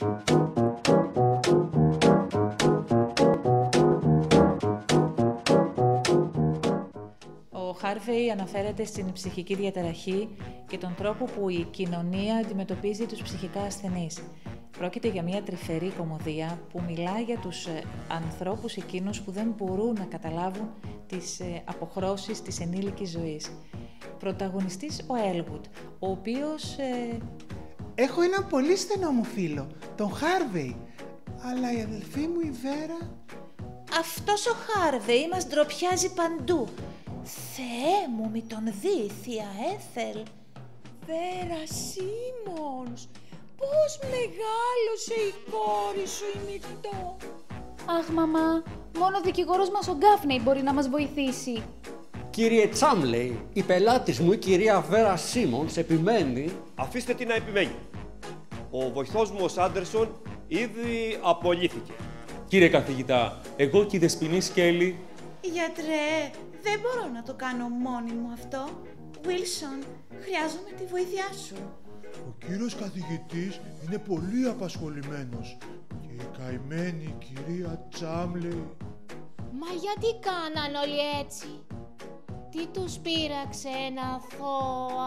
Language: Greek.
Ο Χάρβεϊ αναφέρεται στην ψυχική διαταραχή και τον τρόπο που η κοινωνία αντιμετωπίζει τους ψυχικά ασθενείς. Πρόκειται για μια τρυφερή κομμωδία που μιλά για τους ε, ανθρώπους εκείνους που δεν μπορούν να καταλάβουν τις ε, αποχρώσεις της ενήλικης ζωής. Πρωταγωνιστής ο Έλγουτ, ο οποίος ε, Έχω ένα πολύ στενό μου φίλο, τον Χάρβεϊ, αλλά η αδελφή μου η Βέρα... Αυτός ο Χάρβεϊ μας ντροπιάζει παντού. Θεέ μου, μη τον δεις, θεία Έθελ. Βέρα Σίμονς, πώς μεγάλωσε η κόρη σου η Μυρτώ. Αχ, μαμά, μόνο ο δικηγόρος μας ο Γκάφνεϊ μπορεί να μας βοηθήσει. Κύριε Τσάμλεϊ, η πελάτης μου, η κυρία Βέρα Σίμονς, επιμένει... Αφήστε την να επιμένει. Ο βοηθός μου, ο Σάντερσον, ήδη απολύθηκε. Κύριε καθηγητά, εγώ και η Δεσποινή Σκέλη... Γιατρέ, δεν μπορώ να το κάνω μόνη μου αυτό. Βίλσον, χρειάζομαι τη βοήθειά σου. Ο κύριος καθηγητής είναι πολύ απασχολημένος και η καημένη κυρία Τσάμλεϊ... Μα γιατί κάναν όλοι έτσι; Τι τους πείραξε ένα αθώο άσπρο.